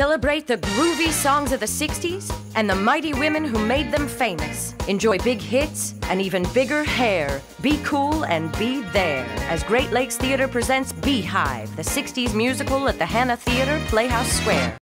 Celebrate the groovy songs of the 60s and the mighty women who made them famous. Enjoy big hits and even bigger hair. Be cool and be there as Great Lakes Theater presents Beehive, the 60s musical at the Hanna Theater, Playhouse Square.